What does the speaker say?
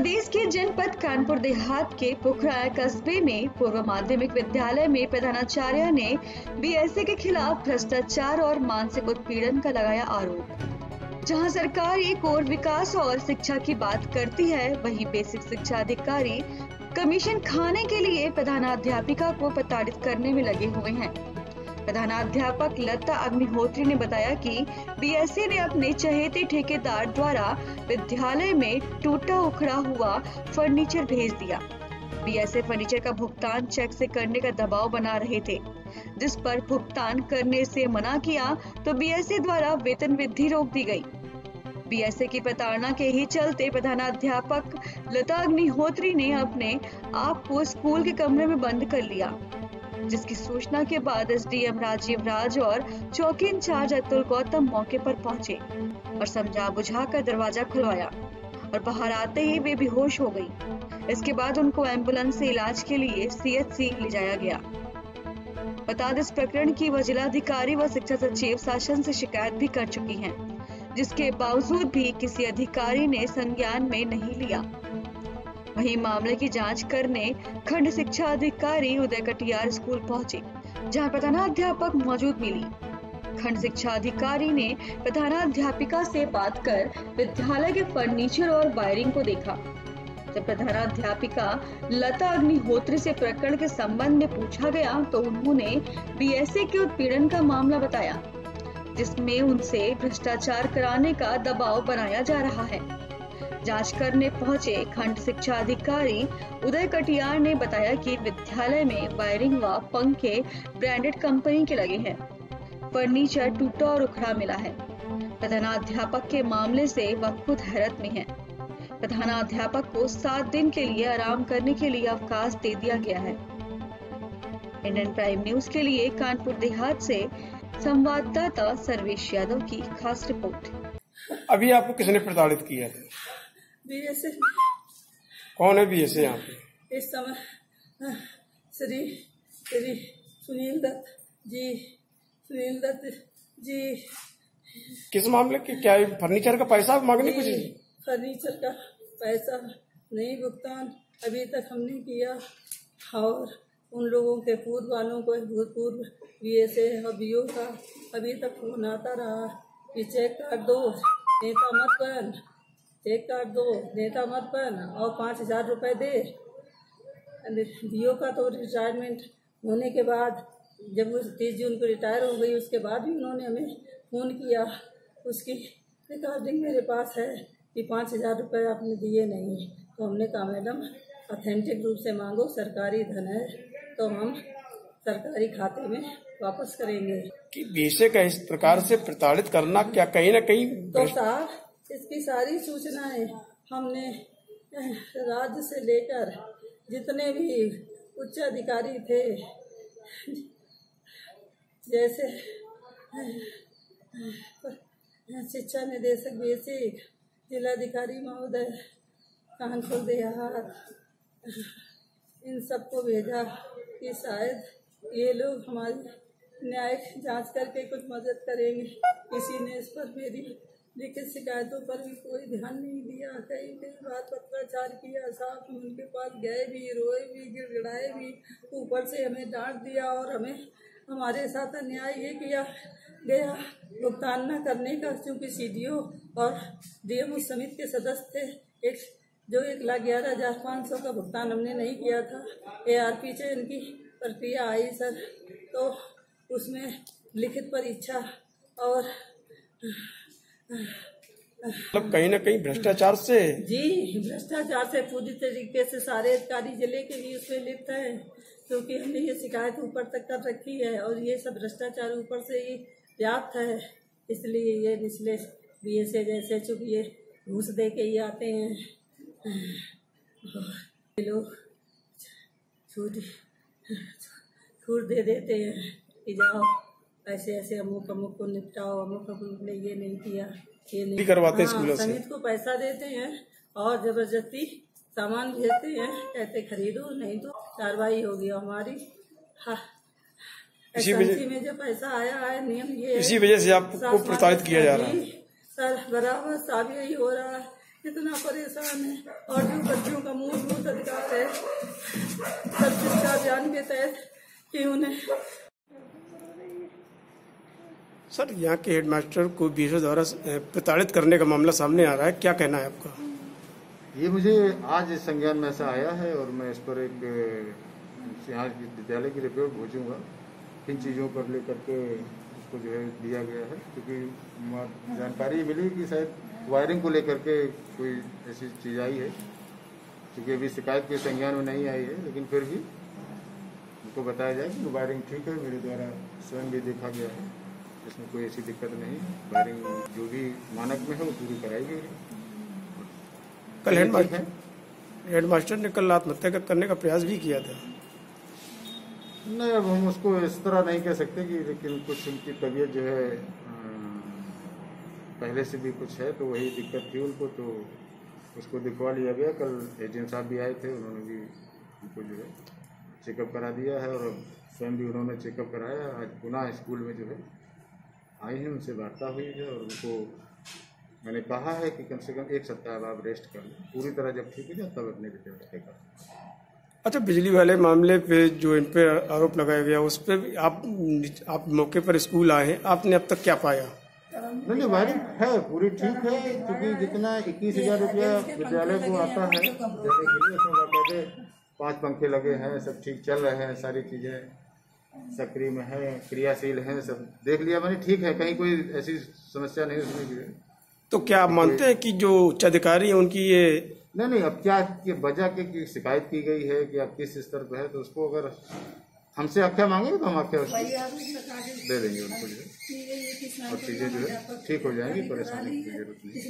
प्रदेश के जनपद कानपुर देहात के पोखरा कस्बे में पूर्व माध्यमिक विद्यालय में प्रधानाचार्य ने बीएसए के खिलाफ भ्रष्टाचार और मानसिक उत्पीड़न का लगाया आरोप। जहाँ सरकार एक और विकास और शिक्षा की बात करती है, वहीं बेसिक शिक्षा अधिकारी कमीशन खाने के लिए प्रधानाध्यापिका को प्रताड़ित करने में लगे हुए हैं। प्रधानाध्यापक लता अग्निहोत्री ने बताया कि बीएससी ने अपने चहेते ठेकेदार द्वारा विद्यालय में टूटा उखड़ा हुआ फर्नीचर भेज दिया। बीएसए फर्नीचर का भुगतान चेक से करने का दबाव बना रहे थे। जिस पर भुगतान करने से मना किया तो बीएसए द्वारा वेतन वृद्धि रोक दी गई। बीएसए की प्रताड़ना के ही चलते प्रधानाध्यापक लता अग्निहोत्री ने अपने आप को स्कूल के कमरे में बंद कर लिया। जिसकी सूचना के बाद एसडीएम राजीव राज और चौकी इंचार्ज अतुल गौतम मौके पर पहुँचे और समझा बुझा कर दरवाज़ा खुलवाया और बाहर आते ही वे बेहोश हो गई। इसके बाद उनको एंबुलेंस से इलाज के लिए सीएचसी ले जाया गया। बता दें, इस प्रकरण की वह जिलाधिकारी व शिक्षा सचिव शासन से शिकायत भी कर चुकी हैं, जिसके बावजूद भी किसी अधिकारी ने संज्ञान में नहीं लिया। वहीं मामले की जाँच करने खंड शिक्षा अधिकारी उदय कटियार स्कूल पहुँचे, जहाँ प्रधानाध्यापक मौजूद मिली। खंड शिक्षा अधिकारी ने प्रधानाध्यापिका से बात कर विद्यालय के फर्नीचर और वायरिंग को देखा। जब प्रधानाध्यापिका लता अग्निहोत्री से प्रकरण के संबंध में पूछा गया तो उन्होंने बीएसए के उत्पीड़न का मामला बताया, जिसमें उनसे भ्रष्टाचार कराने का दबाव बनाया जा रहा है। जाँच करने पहुँचे खंड शिक्षा अधिकारी। उदय कटियार ने बताया कि विद्यालय में वायरिंग व पंखे ब्रांडेड कंपनी के लगे हैं। फर्नीचर टूटा और उखड़ा मिला है। प्रधानाध्यापक के मामले से वह खुद हैरत में है। प्रधानाध्यापक को सात दिन के लिए आराम करने के लिए अवकाश दे दिया गया है। इंडियन प्राइम न्यूज़ के लिए कानपुर देहात से संवाददाता सर्वेश यादव की खास रिपोर्ट। अभी आपको किसने प्रताड़ित किया था? बीएसए। कौन है बी एस यहाँ पे? इस समय श्री श्री सुनील दत्त जी सुनील दत्त जी। किस मामले के क्या फर्नीचर का पैसा मांगने कुछ फर्नीचर का पैसा नहीं भुगतान अभी तक हमने किया। और उन लोगों के पूर्व वालों को भूतपूर्व बी एस ए और बी ओ का अभी तक फ़ोन आता रहा कि चेक कर दो नेता मत बन। चेक काट दो नेता मत बन और पाँच हज़ार रुपये दे। बीओ का तो रिटायरमेंट होने के बाद जब वो तीस जून को रिटायर हो गई उसके बाद भी उन्होंने हमें फ़ोन किया। उसकी रिकॉर्डिंग मेरे पास है कि पाँच हज़ार रुपये आपने दिए नहीं। तो हमने कहा मैडम ऑथेंटिक रूप से मांगो सरकारी धन है तो हम सरकारी खाते में वापस करेंगे। कि बीसे का इस प्रकार से प्रताड़ित करना क्या कहीं ना कहीं तो साहब इसकी सारी सूचनाएँ हमने राज्य से लेकर जितने भी उच्च अधिकारी थे, जैसे शिक्षा निदेशक बेसिक जिलाधिकारी महोदय, कानपुर देहात इन सबको भेजा कि शायद ये लोग हमारी न्यायिक जाँच करके कुछ मदद करेंगे। किसी ने इस पर मेरी लिखित शिकायतों पर भी कोई ध्यान नहीं दिया। कई कई बार पत्राचार किया साहब उनके पास गए भी, रोए भी, गिड़गिड़ाए भी, ऊपर से हमें डांट दिया और हमें, हमारे साथ अन्याय ये किया, गया। भुगतान न करने का क्योंकि सी और डी उस समिति के सदस्य थे। एक, जो एक लाख ग्यारह हज़ार पाँच सौ का भुगतान हमने नहीं किया था। ए आर पी से इनकी प्रक्रिया आई सर। तो उसमें लिखित परीक्षा और मतलब कहीं ना कहीं भ्रष्टाचार से जी, भ्रष्टाचार से पूरी तरीके से सारे अधिकारी ज़िले के भी उसमें लिप्त है, क्योंकि तो हमने ये शिकायत ऊपर तक कर रखी है और ये सब भ्रष्टाचार ऊपर से ही व्याप्त है, इसलिए ये निचले बी एस जैसे चूँकि ये घूस दे के ही आते हैं। लोग छूट छूट दे देते हैं कि जाओ। ऐसे ऐसे अमुक अमुक को निपटाओ अमुक अमुक ने ये नहीं किया ये नहीं करवाते हाँ, स्कूलों से। समिति को पैसा देते हैं और ज़बरदस्ती सामान भेजते हैं कहते खरीदो नहीं तो कार्रवाई होगी हमारी। हाँ इसी वजह- में जो पैसा आया है नियम ये इसी वजह से आपको प्रताड़ित किया जा रहा है। सर बराबर साहब यही हो रहा है। इतना परेशान है। और जो बच्चों का मूलभूत अधिकार है सब शिक्षा अभियान के तहत कि उन्हें सर, यहाँ के हेडमास्टर को बीएसओ द्वारा प्रताड़ित करने का मामला सामने आ रहा है। क्या कहना है आपका? ये मुझे आज संज्ञान में ऐसा आया है और मैं इस पर एक यहाँ विद्यालय की रिपोर्ट भेजूँगा। किन चीज़ों पर लेकर के उसको जो है दिया गया है, क्योंकि जानकारी मिली कि शायद वायरिंग को लेकर के कोई ऐसी चीज़ आई है, क्योंकि अभी शिकायत के संज्ञान में नहीं आई है, लेकिन फिर भी उनको बताया जाए कि वायरिंग ठीक है, मेरे द्वारा स्वयं भी देखा गया है। इसमें कोई ऐसी दिक्कत नहीं। वायरिंग जो भी मानक में है वो पूरी कराई गई है। कल हेडमास्टर ने कल आत्महत्या करने का प्रयास भी किया था। नहीं अब हम उसको इस तरह नहीं कह सकते कि लेकिन कुछ उनकी तबीयत जो है पहले से भी कुछ है तो वही दिक्कत थी उनको तो उसको दिखवा लिया गया। कल एजेंट साहब भी आए थे उन्होंने भी उनको जो है चेकअप करा दिया है और स्वयं भी उन्होंने चेकअप कराया। आज पुनः स्कूल में जो है आई हैं उनसे वार्ता हुई है और उनको मैंने कहा है कि कम से कम एक सप्ताह आप रेस्ट कर लें। पूरी तरह जब ठीक हो जाए तब अपने विद्यालय का अच्छा बिजली वाले मामले पे जो इन पे आरोप लगाया गया उस पर भी आप आप मौके पर स्कूल आए हैं आपने अब तक क्या पाया? नहीं नहीं वायरिंग है पूरी ठीक है क्योंकि जितना इक्कीस हज़ार रुपया विद्यालय को आता है जैसे पाँच पंखे लगे हैं सब ठीक चल रहे हैं सारी चीज़ें। सक्रिय में है क्रियाशील है सब देख लिया मैंने ठीक है कहीं कोई ऐसी समस्या नहीं उसमें भी। तो क्या आप मानते हैं कि जो उच्च अधिकारी हैं उनकी ये नहीं नहीं अब क्या ये वजह के की शिकायत की गई है कि आप किस स्तर पर है तो उसको अगर हमसे आख्या मांगेंगे तो हम आख्या उसको दे। देंगे उनको जो है और चीज़ें जो है ठीक हो जाएँगी परेशानी की ज़रूरत नहीं